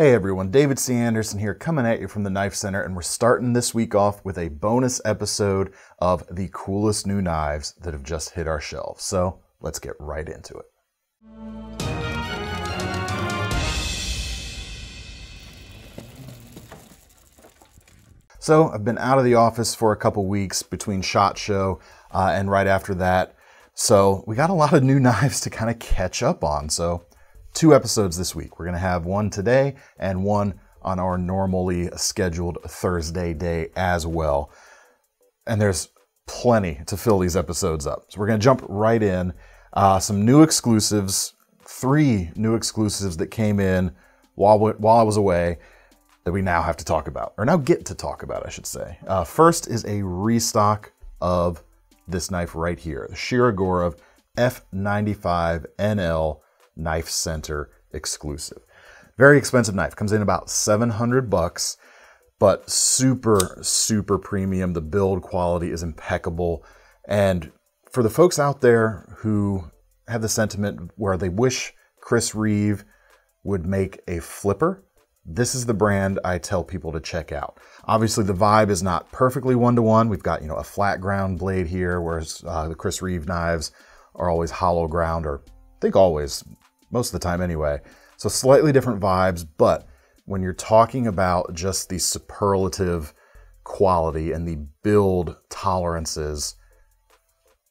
Hey everyone, David C. Anderson here coming at you from the Knife Center, and we're starting this week off with a bonus episode of the coolest new knives that have just hit our shelves. So let's get right into it. So I've been out of the office for a couple weeks between SHOT Show uh, and right after that. So we got a lot of new knives to kind of catch up on. So two episodes this week. We're going to have one today and one on our normally scheduled Thursday day as well. And there's plenty to fill these episodes up. So we're going to jump right in. Uh, some new exclusives, three new exclusives that came in while, while I was away that we now have to talk about, or now get to talk about, I should say. Uh, first is a restock of this knife right here, the Shirogorov F95 NL Knife Center exclusive. Very expensive knife. Comes in about 700 bucks, but super, super premium. The build quality is impeccable. And for the folks out there who have the sentiment where they wish Chris Reeve would make a flipper, this is the brand I tell people to check out. Obviously, the vibe is not perfectly one to one. We've got you know a flat ground blade here, whereas uh, the Chris Reeve knives are always hollow ground, or I think always most of the time anyway. So slightly different vibes, but when you're talking about just the superlative quality and the build tolerances,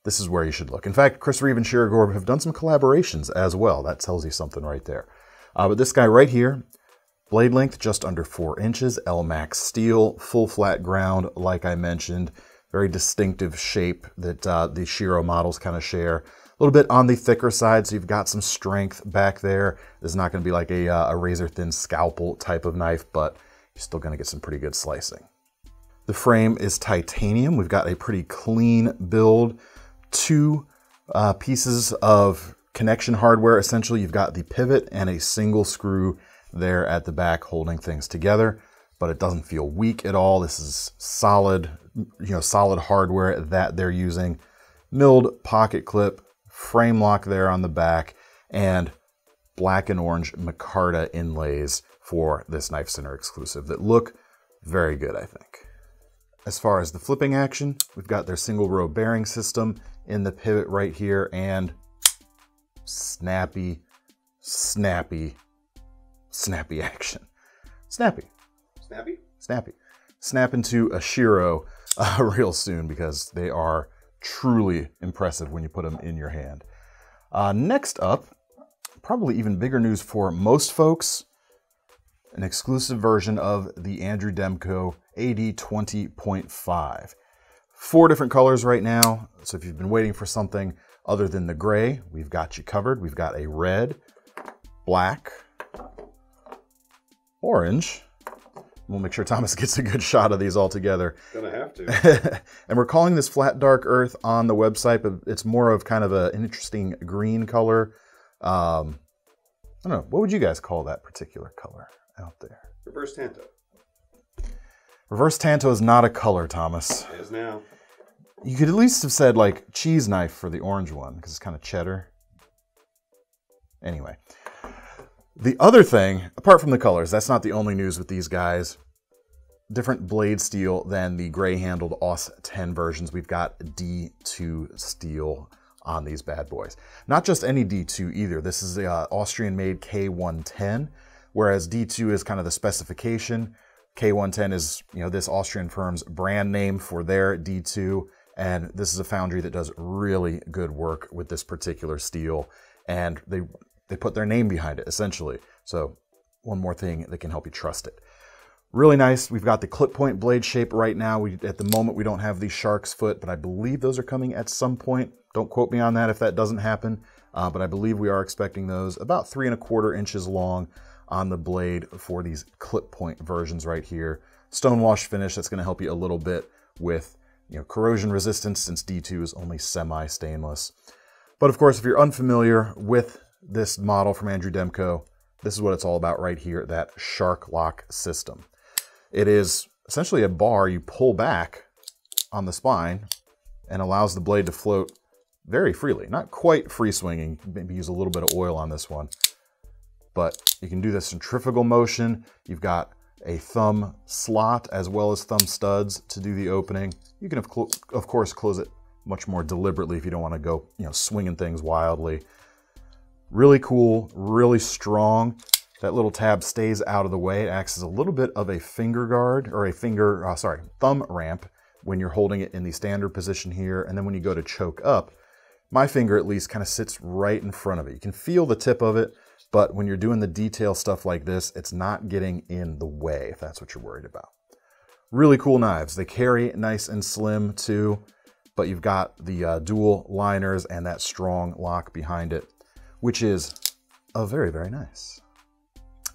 this is where you should look. In fact, Chris Reeve and Shirogorov have done some collaborations as well. That tells you something right there. Uh, but this guy right here, blade length just under four inches, Elmax steel, full flat ground, like I mentioned, very distinctive shape that uh, the Shiro models kind of share little bit on the thicker side, so you've got some strength back there. This is not going to be like a, uh, a razor thin scalpel type of knife, but you're still going to get some pretty good slicing. The frame is titanium. We've got a pretty clean build. Two uh, pieces of connection hardware. Essentially, you've got the pivot and a single screw there at the back holding things together, but it doesn't feel weak at all. This is solid, you know, solid hardware that they're using. Milled pocket clip, frame lock there on the back, and black and orange micarta inlays for this Knife Center exclusive that look very good, I think. As far as the flipping action, we've got their single row bearing system in the pivot right here and snappy, snappy, snappy action. Snappy. Snappy? Snappy. Snap into a Shiro uh, real soon because they are truly impressive when you put them in your hand. Uh, next up, probably even bigger news for most folks, an exclusive version of the Andrew Demko AD 20.5. Four different colors right now, so if you've been waiting for something other than the gray, we've got you covered. We've got a red, black, orange, We'll make sure Thomas gets a good shot of these all together. Gonna have to. and we're calling this flat dark earth on the website, but it's more of kind of a, an interesting green color. Um, I don't know. What would you guys call that particular color out there? Reverse Tanto. Reverse Tanto is not a color, Thomas. It is now. You could at least have said like cheese knife for the orange one because it's kind of cheddar. Anyway, the other thing, apart from the colors, that's not the only news with these guys. Different blade steel than the gray handled AUS 10 versions. We've got D2 steel on these bad boys. Not just any D2 either. This is a uh, Austrian made K110, whereas D2 is kind of the specification. K110 is, you know, this Austrian firm's brand name for their D2. And this is a foundry that does really good work with this particular steel. And they they put their name behind it, essentially. So one more thing that can help you trust it. Really nice. We've got the clip point blade shape right now. We, at the moment, we don't have the shark's foot, but I believe those are coming at some point. Don't quote me on that if that doesn't happen, uh, but I believe we are expecting those about three and a quarter inches long on the blade for these clip point versions right here. Stonewash finish, that's gonna help you a little bit with you know, corrosion resistance since D2 is only semi-stainless. But of course, if you're unfamiliar with this model from Andrew Demko. This is what it's all about right here, that shark lock system. It is essentially a bar you pull back on the spine and allows the blade to float very freely. Not quite free swinging, maybe use a little bit of oil on this one, but you can do the centrifugal motion. You've got a thumb slot as well as thumb studs to do the opening. You can of, of course close it much more deliberately if you don't want to go, you know, swinging things wildly. Really cool, really strong. That little tab stays out of the way. It acts as a little bit of a finger guard or a finger, uh, sorry, thumb ramp when you're holding it in the standard position here. And then when you go to choke up, my finger at least kind of sits right in front of it. You can feel the tip of it, but when you're doing the detail stuff like this, it's not getting in the way if that's what you're worried about. Really cool knives. They carry nice and slim too, but you've got the uh, dual liners and that strong lock behind it, which is a very, very nice.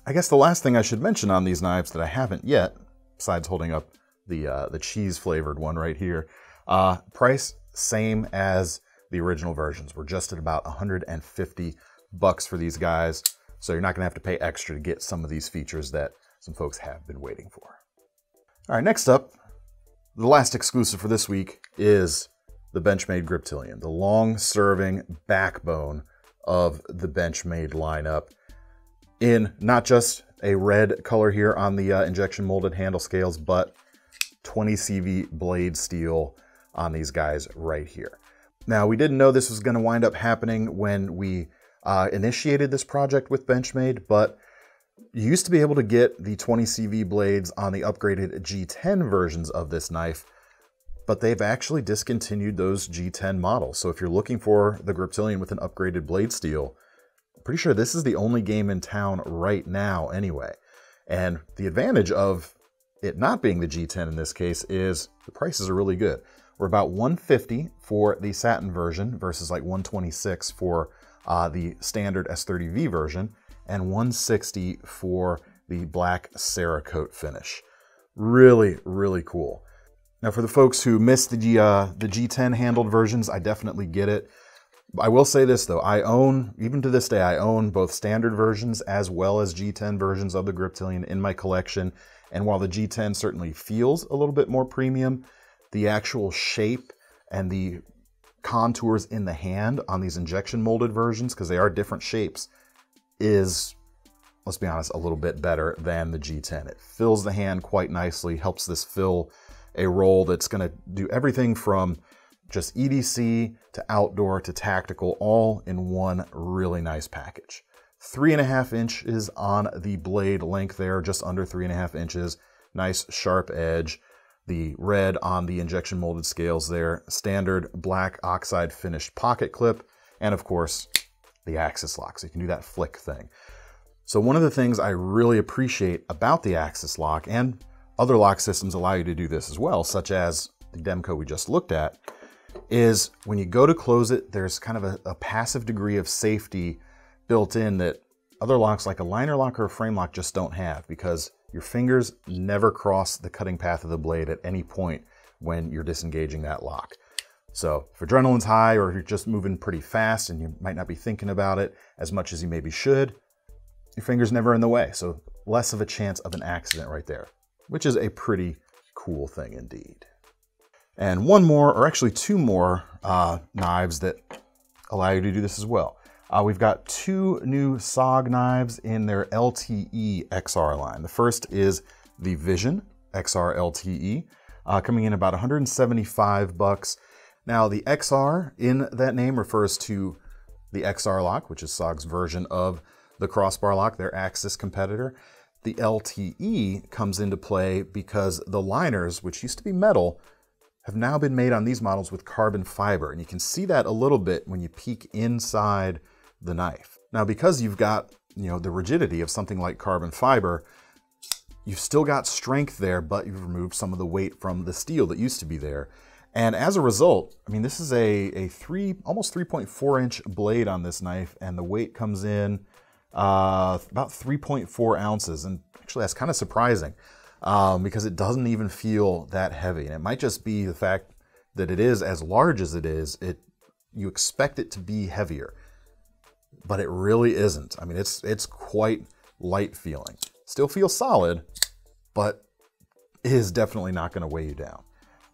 I guess the last thing I should mention on these knives that I haven't yet, besides holding up the uh, the cheese flavored one right here, uh, price same as the original versions. We're just at about 150 bucks for these guys, so you're not gonna have to pay extra to get some of these features that some folks have been waiting for. All right, next up, the last exclusive for this week is the Benchmade Griptilian, the long-serving backbone of the Benchmade lineup in not just a red color here on the uh, injection molded handle scales, but 20 CV blade steel on these guys right here. Now, we didn't know this was going to wind up happening when we uh, initiated this project with Benchmade, but you used to be able to get the 20 CV blades on the upgraded G10 versions of this knife, but they've actually discontinued those G10 models. So if you're looking for the Griptilian with an upgraded blade steel, pretty sure this is the only game in town right now anyway. And the advantage of it not being the G10 in this case is the prices are really good. We're about 150 for the satin version versus like 126 for uh, the standard S30V version and 160 for the black Cerakote finish. Really, really cool. Now for the folks who missed the, uh, the G10 handled versions, I definitely get it. I will say this though, I own, even to this day, I own both standard versions as well as G10 versions of the Griptilian in my collection. And while the G10 certainly feels a little bit more premium, the actual shape and the contours in the hand on these injection molded versions, because they are different shapes, is, let's be honest, a little bit better than the G10. It fills the hand quite nicely, helps this fill a role that's going to do everything from just EDC to outdoor to tactical, all in one really nice package. Three and a half inches on the blade length there, just under three and a half inches. Nice sharp edge. The red on the injection molded scales there. Standard black oxide finished pocket clip. And of course, the axis lock. So you can do that flick thing. So one of the things I really appreciate about the axis lock and other lock systems allow you to do this as well, such as the Demko we just looked at, is when you go to close it, there's kind of a, a, passive degree of safety built in that other locks like a liner lock or a frame lock just don't have because your fingers never cross the cutting path of the blade at any point when you're disengaging that lock. So if adrenaline's high or you're just moving pretty fast and you might not be thinking about it as much as you maybe should, your finger's never in the way. So less of a chance of an accident right there, which is a pretty cool thing indeed and one more, or actually two more uh, knives that allow you to do this as well. Uh, we've got two new SOG knives in their LTE XR line. The first is the Vision XR LTE, uh, coming in about 175 bucks. Now the XR in that name refers to the XR lock, which is SOG's version of the crossbar lock, their Axis competitor. The LTE comes into play because the liners, which used to be metal, have now been made on these models with carbon fiber. And you can see that a little bit when you peek inside the knife. Now, because you've got, you know, the rigidity of something like carbon fiber, you've still got strength there, but you've removed some of the weight from the steel that used to be there. And as a result, I mean, this is a, a three, almost 3.4 inch blade on this knife, and the weight comes in uh, about 3.4 ounces. And actually, that's kind of surprising um, because it doesn't even feel that heavy. And it might just be the fact that it is as large as it is, it you expect it to be heavier, but it really isn't. I mean, it's it's quite light feeling. Still feels solid, but is definitely not going to weigh you down.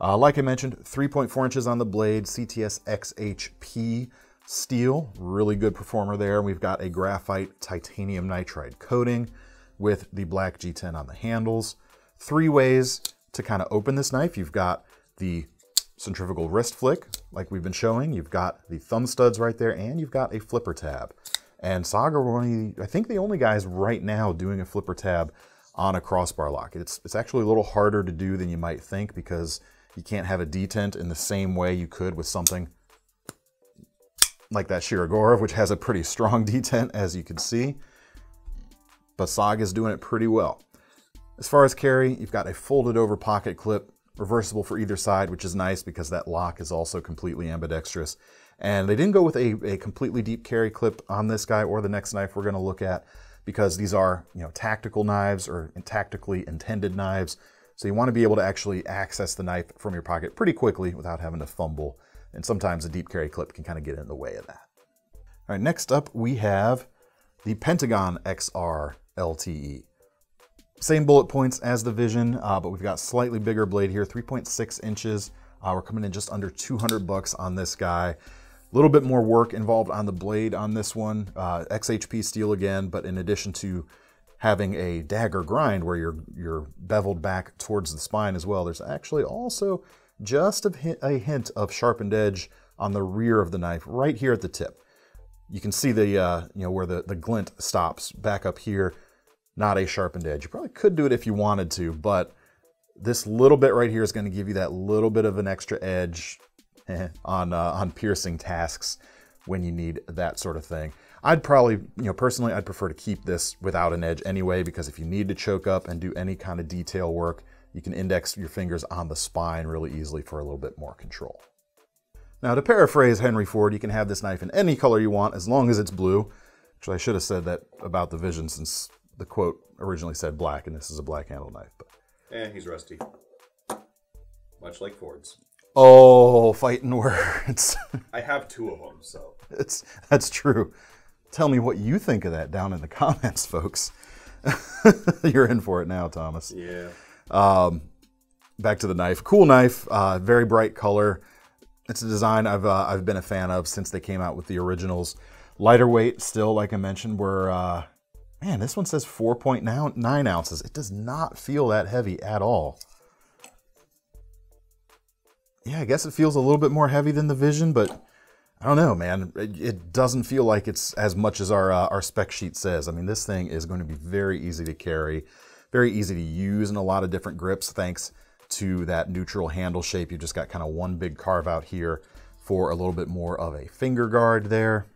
Uh, like I mentioned, 3.4 inches on the blade, CTS XHP, steel, really good performer there. We've got a graphite titanium nitride coating with the black G10 on the handles. Three ways to kind of open this knife. You've got the centrifugal wrist flick, like we've been showing. You've got the thumb studs right there, and you've got a flipper tab. And SOG are one of the, I think the only guys right now doing a flipper tab on a crossbar lock. It's, it's actually a little harder to do than you might think because you can't have a detent in the same way you could with something like that Shirogorov, which has a pretty strong detent as you can see. But is doing it pretty well. As far as carry, you've got a folded over pocket clip, reversible for either side, which is nice because that lock is also completely ambidextrous. And they didn't go with a, a completely deep carry clip on this guy or the next knife we're gonna look at because these are you know tactical knives or tactically intended knives. So you wanna be able to actually access the knife from your pocket pretty quickly without having to fumble. And sometimes a deep carry clip can kind of get in the way of that. All right, next up we have the Pentagon XR LTE. Same bullet points as the Vision, uh, but we've got slightly bigger blade here, 3.6 inches. Uh, we're coming in just under 200 bucks on this guy. A little bit more work involved on the blade on this one. Uh, XHP steel again, but in addition to having a dagger grind where you're, you're beveled back towards the spine as well, there's actually also just a hint, of sharpened edge on the rear of the knife right here at the tip. You can see the, uh, you know, where the, the glint stops back up here not a sharpened edge. You probably could do it if you wanted to, but this little bit right here is going to give you that little bit of an extra edge eh, on, uh, on piercing tasks when you need that sort of thing. I'd probably, you know, personally, I'd prefer to keep this without an edge anyway, because if you need to choke up and do any kind of detail work, you can index your fingers on the spine really easily for a little bit more control. Now, to paraphrase Henry Ford, you can have this knife in any color you want as long as it's blue. Actually, I should have said that about the Vision since the quote originally said black, and this is a black handle knife. But and eh, he's rusty, much like Ford's. Oh, fighting words. I have two of them, so it's that's true. Tell me what you think of that down in the comments, folks. You're in for it now, Thomas. Yeah. Um, back to the knife. Cool knife. Uh, very bright color. It's a design I've uh, I've been a fan of since they came out with the originals. Lighter weight, still, like I mentioned, we're uh, Man, this one says 4.9 ounces. It does not feel that heavy at all. Yeah, I guess it feels a little bit more heavy than the Vision, but I don't know, man. It, it doesn't feel like it's as much as our, uh, our spec sheet says. I mean, this thing is going to be very easy to carry, very easy to use in a lot of different grips thanks to that neutral handle shape. You've just got kind of one big carve out here for a little bit more of a finger guard there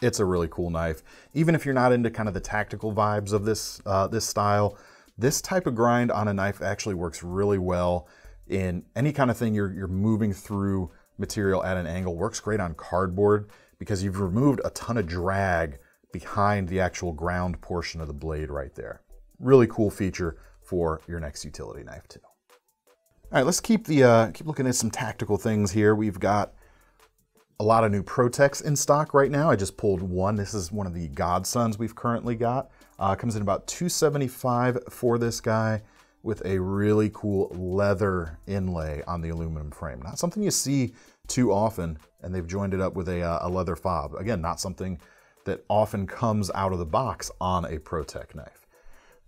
it's a really cool knife. Even if you're not into kind of the tactical vibes of this, uh, this style, this type of grind on a knife actually works really well in any kind of thing you're, you're moving through material at an angle. Works great on cardboard because you've removed a ton of drag behind the actual ground portion of the blade right there. Really cool feature for your next utility knife too. All right, let's keep the uh, keep looking at some tactical things here. We've got a lot of new Pro-Techs in stock right now. I just pulled one. This is one of the Godsons we've currently got. Uh, comes in about 275 for this guy with a really cool leather inlay on the aluminum frame. Not something you see too often, and they've joined it up with a, uh, a leather fob. Again, not something that often comes out of the box on a Pro-Tech knife.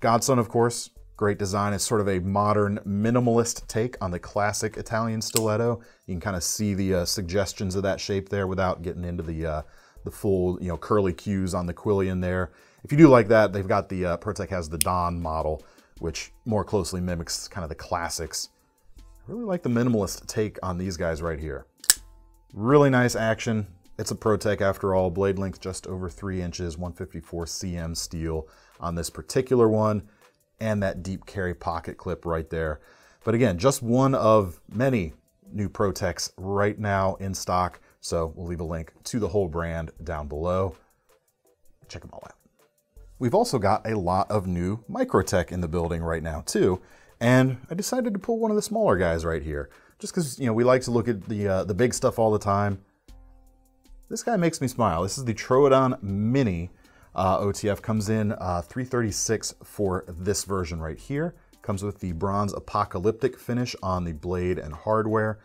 Godson, of course, Great design. It's sort of a modern minimalist take on the classic Italian stiletto. You can kind of see the uh, suggestions of that shape there without getting into the uh, the full you know curly cues on the quillon there. If you do like that, they've got the uh, Pro-Tech has the Don model, which more closely mimics kind of the classics. I really like the minimalist take on these guys right here. Really nice action. It's a Pro-Tech after all, blade length just over three inches, 154 cm steel on this particular one and that deep carry pocket clip right there. But again, just one of many new Pro-Techs right now in stock. So we'll leave a link to the whole brand down below. Check them all out. We've also got a lot of new Microtech in the building right now too. And I decided to pull one of the smaller guys right here. Just because, you know, we like to look at the, uh, the big stuff all the time. This guy makes me smile. This is the Troodon Mini uh, OTF comes in uh, 336 for this version right here. Comes with the bronze apocalyptic finish on the blade and hardware.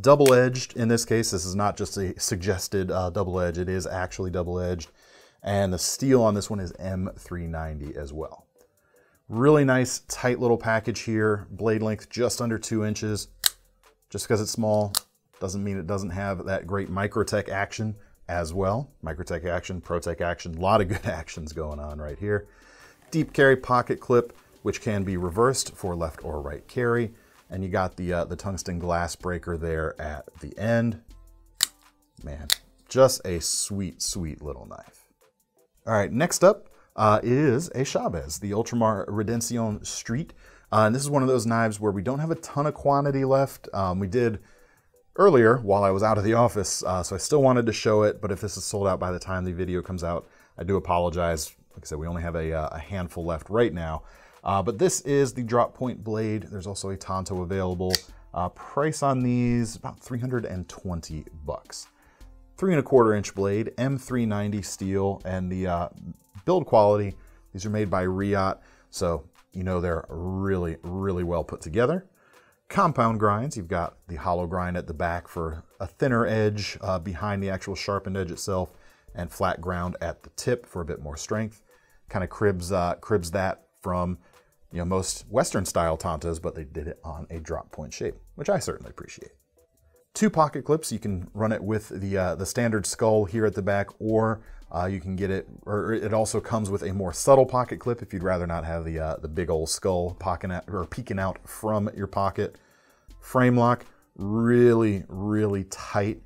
double-edged in this case. This is not just a suggested uh, double edge. It is actually double-edged. And the steel on this one is M390 as well. Really nice, tight little package here. Blade length just under two inches. Just because it's small doesn't mean it doesn't have that great Microtech action as well. Microtech action, Pro-Tech action, a lot of good actions going on right here. Deep carry pocket clip, which can be reversed for left or right carry. And you got the, uh, the tungsten glass breaker there at the end. Man, just a sweet, sweet little knife. All right, next up uh, is a Chaves, the Ultramar Redención Street. Uh, and this is one of those knives where we don't have a ton of quantity left. Um, we did earlier while I was out of the office, uh, so I still wanted to show it, but if this is sold out by the time the video comes out, I do apologize. Like I said, we only have a, uh, a handful left right now. Uh, but this is the drop point blade. There's also a Tanto available. Uh, price on these, about 320 bucks. Three and a quarter inch blade, M390 steel, and the uh, build quality, these are made by Riot, so you know they're really, really well put together. Compound grinds, you've got the hollow grind at the back for a thinner edge uh, behind the actual sharpened edge itself, and flat ground at the tip for a bit more strength. Kind of cribs, uh, cribs that from you know, most Western style Tantos, but they did it on a drop point shape, which I certainly appreciate. Two pocket clips, you can run it with the, uh, the standard skull here at the back, or uh, you can get it, or it also comes with a more subtle pocket clip if you'd rather not have the, uh, the big old skull poking out, or peeking out from your pocket. Frame lock, really, really tight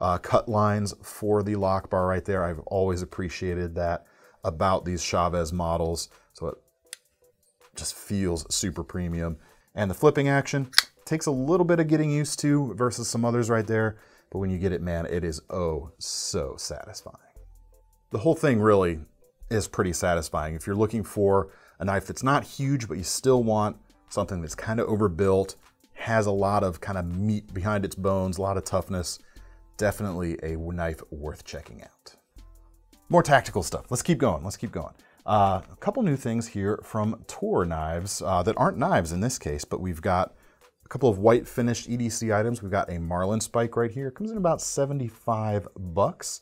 uh, cut lines for the lock bar right there. I've always appreciated that about these Chaves models. So it just feels super premium. And the flipping action takes a little bit of getting used to versus some others right there. But when you get it, man, it is oh so satisfying the whole thing really is pretty satisfying. If you're looking for a knife that's not huge, but you still want something that's kind of overbuilt, has a lot of kind of meat behind its bones, a lot of toughness, definitely a knife worth checking out. More tactical stuff. Let's keep going. Let's keep going. Uh, a couple new things here from Toor Knives uh, that aren't knives in this case, but we've got a couple of white finished EDC items. We've got a Marlin spike right here. It comes in about 75 bucks.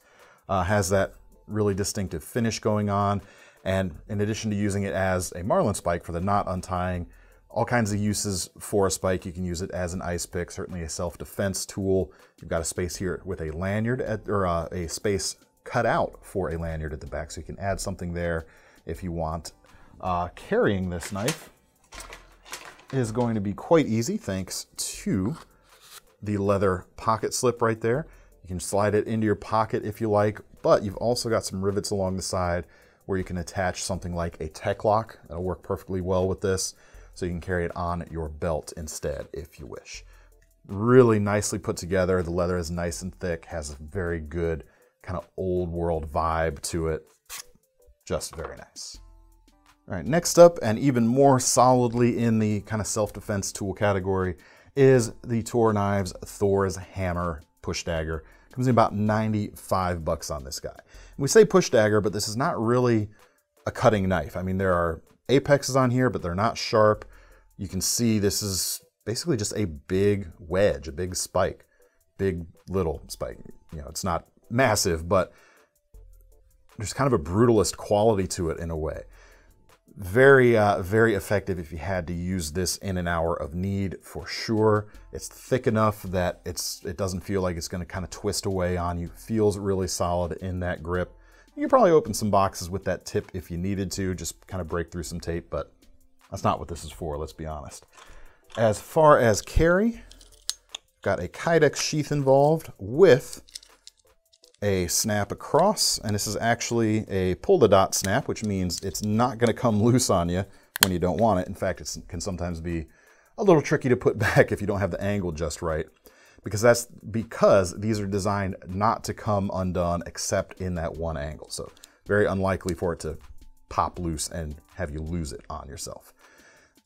Uh, has that really distinctive finish going on. And in addition to using it as a marlin spike for the knot untying, all kinds of uses for a spike. You can use it as an ice pick, certainly a self-defense tool. You've got a space here with a lanyard at, or uh, a space cut out for a lanyard at the back, so you can add something there if you want. Uh, carrying this knife is going to be quite easy thanks to the leather pocket slip right there. You can slide it into your pocket if you like, but you've also got some rivets along the side where you can attach something like a Tek-Lok. That'll work perfectly well with this. So you can carry it on your belt instead if you wish. Really nicely put together. The leather is nice and thick, has a very good kind of old world vibe to it. Just very nice. All right, next up, and even more solidly in the kind of self-defense tool category, is the Toor Knives Thor's Hammer Push Dagger. Comes in about 95 bucks on this guy. And we say push dagger, but this is not really a cutting knife. I mean, there are apexes on here, but they're not sharp. You can see this is basically just a big wedge, a big spike, big little spike. You know, it's not massive, but there's kind of a brutalist quality to it in a way very, uh, very effective if you had to use this in an hour of need for sure. It's thick enough that it's it doesn't feel like it's going to kind of twist away on you. Feels really solid in that grip. You could probably open some boxes with that tip if you needed to, just kind of break through some tape, but that's not what this is for, let's be honest. As far as carry, got a Kydex sheath involved with a snap across, and this is actually a pull the dot snap, which means it's not gonna come loose on you when you don't want it. In fact, it can sometimes be a little tricky to put back if you don't have the angle just right, because that's because these are designed not to come undone except in that one angle. So very unlikely for it to pop loose and have you lose it on yourself.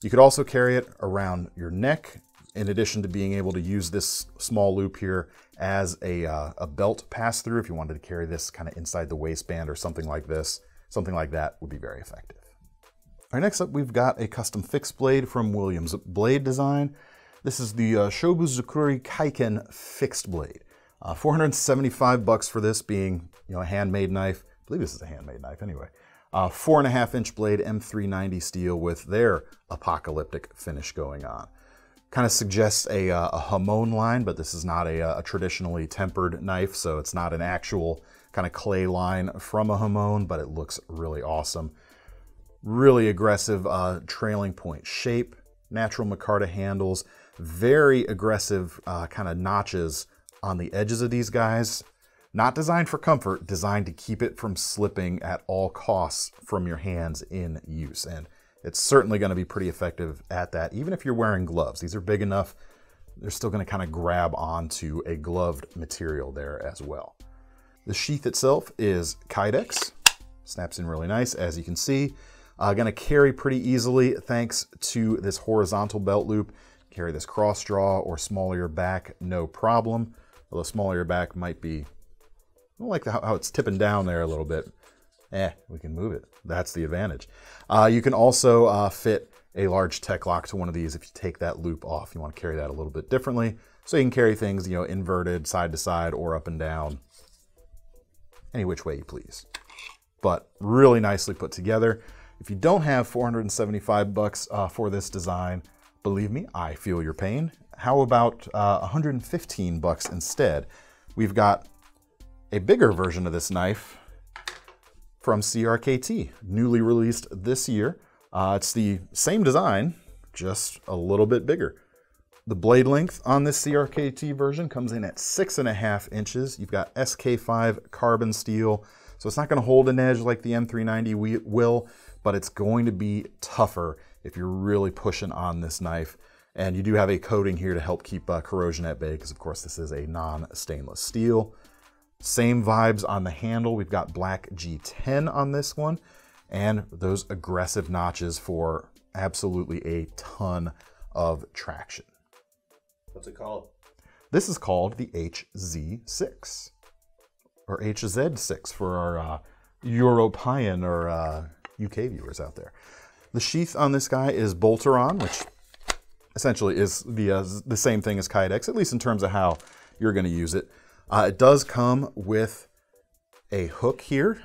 You could also carry it around your neck in addition to being able to use this small loop here as a, uh, a belt pass through, if you wanted to carry this kind of inside the waistband or something like this, something like that would be very effective. All right, next up we've got a custom fixed blade from Williams Blade Design. This is the uh, Shobu Zukuri Kaiken fixed blade. Uh, 475 bucks for this being, you know, a handmade knife. I believe this is a handmade knife anyway. Uh, four and a half inch blade M390 steel with their apocalyptic finish going on. Kind of suggests a, uh, a Hamon line, but this is not a, uh, a, traditionally tempered knife, so it's not an actual kind of clay line from a Hamon, but it looks really awesome. Really aggressive uh, trailing point shape, natural micarta handles, very aggressive uh, kind of notches on the edges of these guys. Not designed for comfort, designed to keep it from slipping at all costs from your hands in use. And it's certainly going to be pretty effective at that, even if you're wearing gloves. These are big enough, they're still going to kind of grab onto a gloved material there as well. The sheath itself is Kydex, snaps in really nice, as you can see. Uh, going to carry pretty easily thanks to this horizontal belt loop. Carry this cross draw or smaller back, no problem. Although smaller back might be, I don't like how it's tipping down there a little bit. Eh, we can move it. That's the advantage. Uh, you can also uh, fit a large Tek-Lok to one of these if you take that loop off. You want to carry that a little bit differently. So you can carry things, you know, inverted, side to side, or up and down, any which way you please. But really nicely put together. If you don't have 475 bucks uh, for this design, believe me, I feel your pain. How about uh, 115 bucks instead? We've got a bigger version of this knife from CRKT, newly released this year. Uh, it's the same design, just a little bit bigger. The blade length on this CRKT version comes in at six and a half inches. You've got SK5 carbon steel, so it's not gonna hold an edge like the M390 will, but it's going to be tougher if you're really pushing on this knife. And you do have a coating here to help keep uh, corrosion at bay, because of course this is a non-stainless steel. Same vibes on the handle. We've got black G10 on this one and those aggressive notches for absolutely a ton of traction. What's it called? This is called the HZ6 or HZ6 for our uh, European or uh, UK viewers out there. The sheath on this guy is Boltaron, which essentially is the, uh, the same thing as Kydex, at least in terms of how you're going to use it. Uh, it does come with a hook here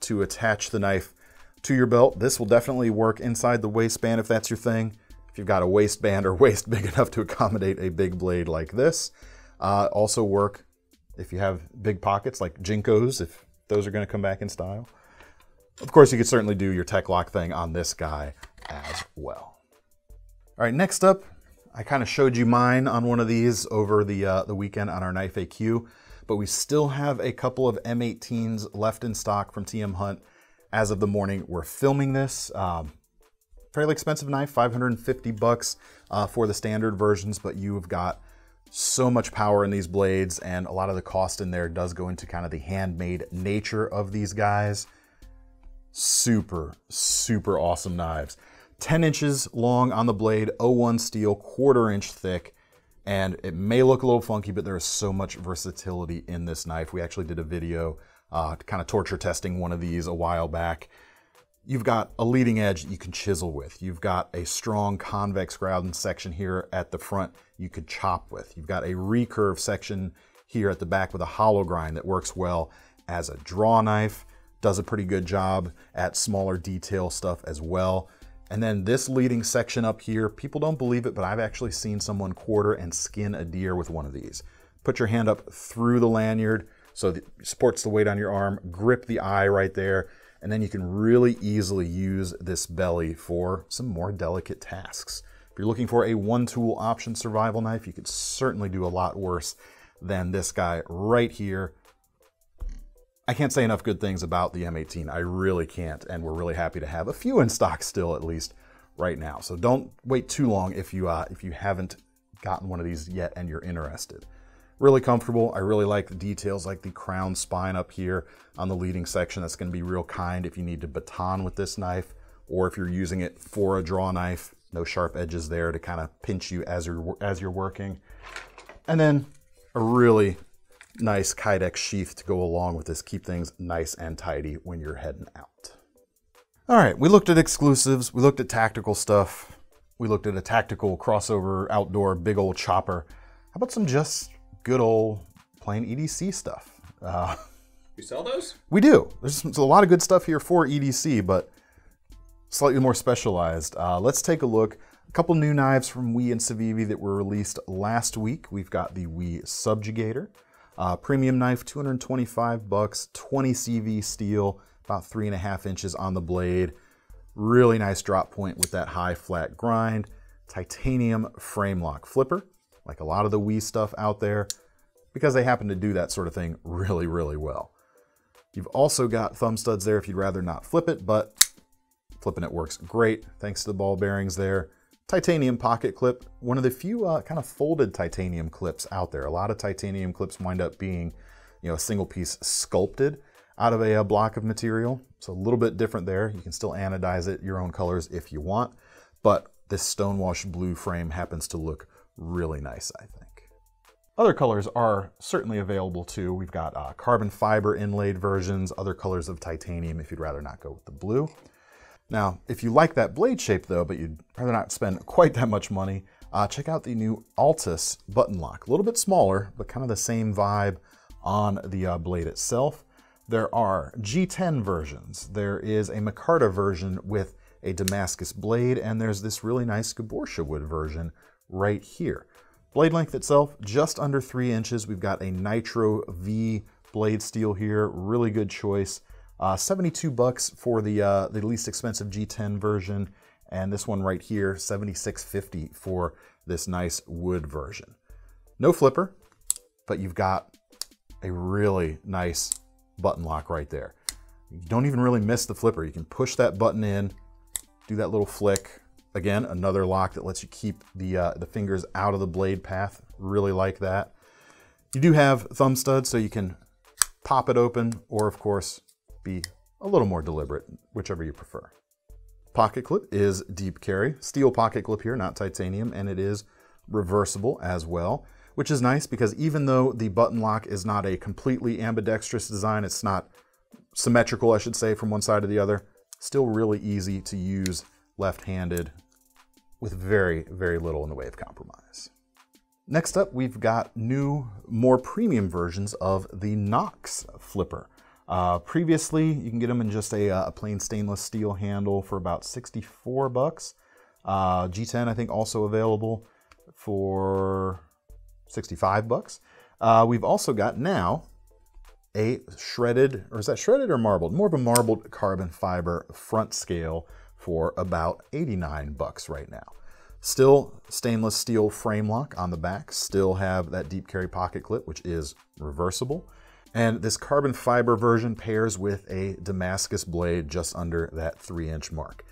to attach the knife to your belt. This will definitely work inside the waistband if that's your thing. If you've got a waistband or waist big enough to accommodate a big blade like this. Uh, also work if you have big pockets like JNCOs, if those are going to come back in style. Of course, you could certainly do your Tek-Lok thing on this guy as well. All right, next up, I kind of showed you mine on one of these over the, uh, the weekend on our knife AQ, but we still have a couple of M18s left in stock from TM Hunt as of the morning we're filming this. Um, fairly expensive knife, 550 bucks uh, for the standard versions, but you've got so much power in these blades and a lot of the cost in there does go into kind of the handmade nature of these guys. Super, super awesome knives. 10 inches long on the blade, 01 steel, quarter inch thick, and it may look a little funky, but there is so much versatility in this knife. We actually did a video uh, kind of torture testing one of these a while back. You've got a leading edge that you can chisel with. You've got a strong convex ground section here at the front you could chop with. You've got a recurve section here at the back with a hollow grind that works well as a draw knife. Does a pretty good job at smaller detail stuff as well. And then this leading section up here, people don't believe it, but I've actually seen someone quarter and skin a deer with one of these. Put your hand up through the lanyard so it supports the weight on your arm, grip the eye right there, and then you can really easily use this belly for some more delicate tasks. If you're looking for a one-tool option survival knife, you could certainly do a lot worse than this guy right here. I can't say enough good things about the M18. I really can't, and we're really happy to have a few in stock still, at least right now. So don't wait too long if you uh, if you haven't gotten one of these yet and you're interested. Really comfortable. I really like the details like the crown spine up here on the leading section. That's going to be real kind if you need to baton with this knife or if you're using it for a draw knife. No sharp edges there to kind of pinch you as you're, as you're working. And then a really nice Kydex sheath to go along with this. Keep things nice and tidy when you're heading out. All right, we looked at exclusives, we looked at tactical stuff. We looked at a tactical crossover outdoor big old chopper. How about some just good old plain EDC stuff? Uh, You sell those? we do. There's, a lot of good stuff here for EDC, but slightly more specialized. Uh, let's take a look. A couple new knives from WE and Civivi that were released last week. We've got the WE Subjugator. Uh, premium knife, 225 bucks, 20 CV steel, about three and a half inches on the blade. Really nice drop point with that high flat grind. Titanium frame lock flipper, like a lot of the WE stuff out there, because they happen to do that sort of thing really, really well. You've also got thumb studs there if you'd rather not flip it, but flipping it works great thanks to the ball bearings there. Titanium pocket clip, one of the few uh, kind of folded titanium clips out there. A lot of titanium clips wind up being, you know, a single piece sculpted out of a, a block of material. So a little bit different there. You can still anodize it your own colors if you want, but this stonewashed blue frame happens to look really nice, I think. Other colors are certainly available too. We've got uh, carbon fiber inlaid versions, other colors of titanium if you'd rather not go with the blue. Now, if you like that blade shape though, but you'd rather not spend quite that much money, uh, check out the new Altus button lock. A little bit smaller, but kind of the same vibe on the uh, blade itself. There are G10 versions. There is a Micarta version with a Damascus blade, and there's this really nice Guibourtia wood version right here. Blade length itself, just under three inches. We've got a Nitro V blade steel here, really good choice. Uh, 72 bucks for the uh, the least expensive G10 version, and this one right here, 76.50 for this nice wood version. No flipper, but you've got a really nice button lock right there. You don't even really miss the flipper. You can push that button in, do that little flick. Again, another lock that lets you keep the uh, the fingers out of the blade path. Really like that. You do have thumb studs, so you can pop it open, or of course, be a little more deliberate, whichever you prefer. Pocket clip is deep carry, steel pocket clip here, not titanium, and it is reversible as well, which is nice because even though the button lock is not a completely ambidextrous design, it's not symmetrical, I should say, from one side to the other, still really easy to use left-handed with very, very little in the way of compromise. Next up, we've got new, more premium versions of the NOx flipper. Uh, previously, you can get them in just a, uh, a, plain stainless steel handle for about 64 bucks. Uh, G10, I think, also available for 65 bucks. Uh, we've also got now a shredded, or is that shredded or marbled? More of a marbled carbon fiber front scale for about 89 bucks right now. Still stainless steel frame lock on the back, still have that deep carry pocket clip, which is reversible. And this carbon fiber version pairs with a Damascus blade just under that three inch mark.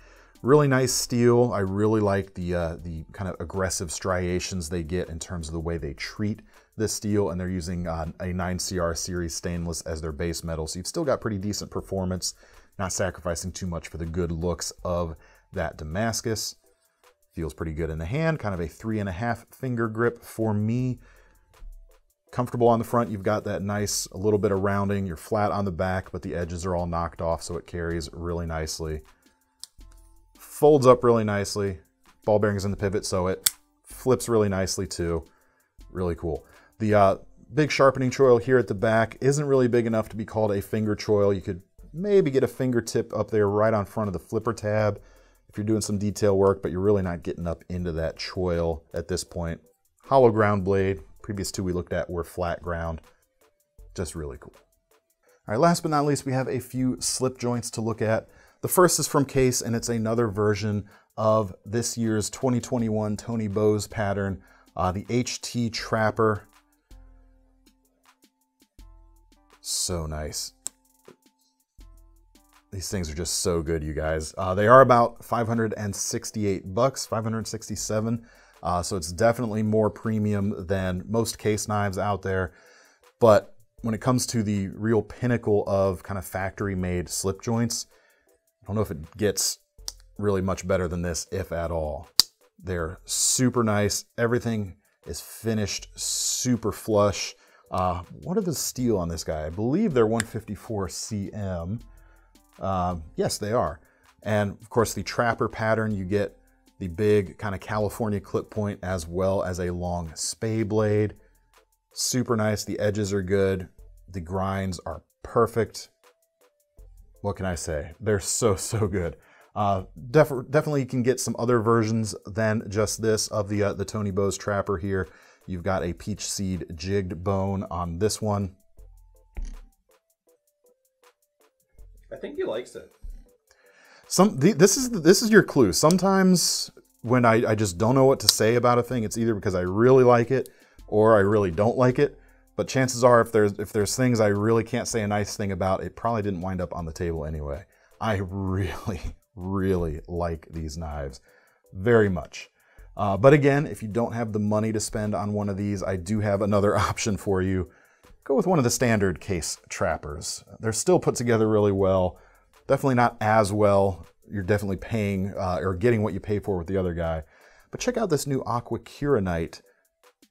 Really nice steel. I really like the, uh, the kind of aggressive striations they get in terms of the way they treat this steel. And they're using uh, a 9CR series stainless as their base metal. So you've still got pretty decent performance, not sacrificing too much for the good looks of that Damascus. Feels pretty good in the hand, kind of a three and a half finger grip for me comfortable on the front. You've got that nice, a little bit of rounding. You're flat on the back, but the edges are all knocked off, so it carries really nicely. Folds up really nicely. Ball bearings in the pivot, so it flips really nicely too. Really cool. The uh, big sharpening choil here at the back isn't really big enough to be called a finger choil. You could maybe get a fingertip up there right on front of the flipper tab if you're doing some detail work, but you're really not getting up into that choil at this point. Hollow ground blade, Previous two we looked at were flat ground. Just really cool. All right, last but not least, we have a few slip joints to look at. The first is from Case, and it's another version of this year's 2021 Tony Bose pattern, uh, the HT Trapper. So nice. These things are just so good, you guys. Uh, they are about 568 bucks, 567. Uh, so it's definitely more premium than most case knives out there. But when it comes to the real pinnacle of kind of factory made slip joints, I don't know if it gets really much better than this, if at all. They're super nice. Everything is finished super flush. Uh, what are the steel on this guy? I believe they're 154 cm. Uh, yes, they are. And of course, the trapper pattern, you get the big kind of California clip point as well as a long spay blade. Super nice. The edges are good. The grinds are perfect. What can I say? They're so, so good. Uh, def definitely you can get some other versions than just this of the, uh, the Tony Bose Trapper here. You've got a peach seed jigged bone on this one. I think he likes it. Some this is this is your clue. Sometimes when I, I just don't know what to say about a thing, it's either because I really like it or I really don't like it. But chances are, if there's if there's things I really can't say a nice thing about, it probably didn't wind up on the table anyway. I really, really like these knives very much. Uh, but again, if you don't have the money to spend on one of these, I do have another option for you. Go with one of the standard case trappers. They're still put together really well. Definitely not as well. You're definitely paying uh, or getting what you pay for with the other guy. But check out this new Aqua Kirinite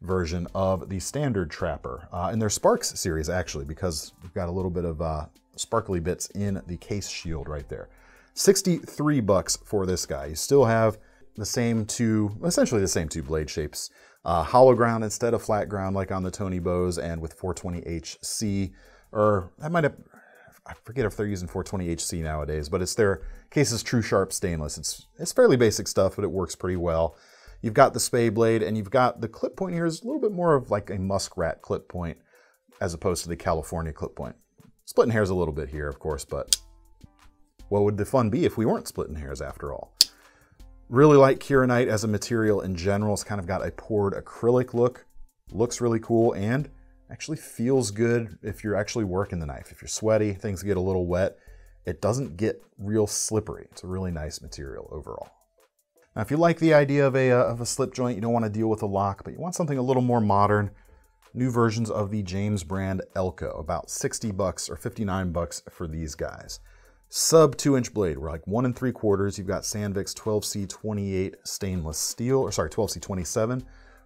version of the standard trapper uh, in their SparXX series, actually, because we've got a little bit of uh, sparkly bits in the case shield right there. 63 bucks for this guy. You still have the same two, essentially the same two blade shapes. Uh, hollow ground instead of flat ground like on the Tony Bose and with 420HC, or that might have, I forget if they're using 420HC nowadays, but it's their Case's True Sharp Stainless. It's, it's fairly basic stuff, but it works pretty well. You've got the spay blade and you've got the clip point here is a little bit more of like a muskrat clip point as opposed to the California clip point. Splitting hairs a little bit here, of course, but what would the fun be if we weren't splitting hairs after all? Really like Kirinite as a material in general. It's kind of got a poured acrylic look. Looks really cool and actually feels good if you're actually working the knife. If you're sweaty, things get a little wet, it doesn't get real slippery. It's a really nice material overall. Now, if you like the idea of a, uh, of a slip joint, you don't want to deal with a lock, but you want something a little more modern, new versions of the James brand Elko, about 60 bucks or 59 bucks for these guys. Sub two inch blade, we're like one and three quarters. You've got Sandvik's 12C28 stainless steel, or sorry, 12C27.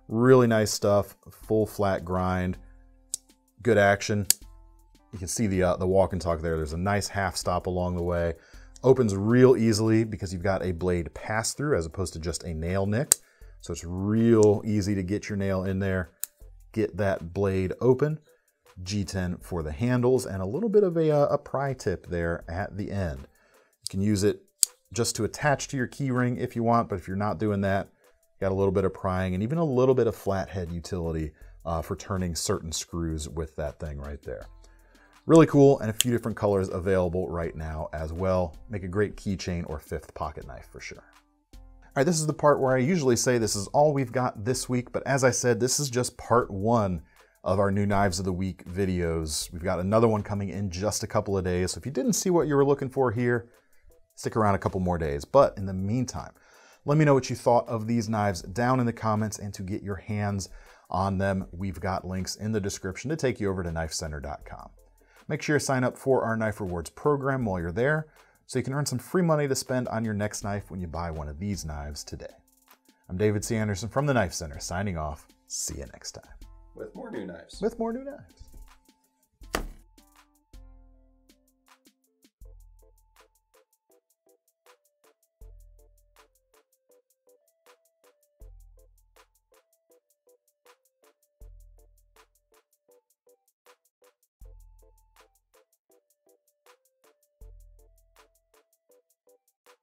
Really nice stuff, full flat grind, good action. You can see the, uh, the walk and talk there. There's a nice half stop along the way. Opens real easily because you've got a blade pass through as opposed to just a nail nick. So it's real easy to get your nail in there, get that blade open. G10 for the handles and a little bit of a, uh, a pry tip there at the end. You can use it just to attach to your keyring if you want, but if you're not doing that, got a little bit of prying and even a little bit of flathead utility uh, for turning certain screws with that thing right there. Really cool and a few different colors available right now as well. Make a great keychain or fifth pocket knife for sure. All right, this is the part where I usually say this is all we've got this week, but as I said, this is just part one of our new Knives of the Week videos. We've got another one coming in just a couple of days. So if you didn't see what you were looking for here, stick around a couple more days. But in the meantime, let me know what you thought of these knives down in the comments and to get your hands on them, we've got links in the description to take you over to knifecenter.com. Make sure you sign up for our Knife Rewards program while you're there so you can earn some free money to spend on your next knife when you buy one of these knives today. I'm David C. Anderson from the Knife Center, signing off. See you next time. With more new knives. With more new knives.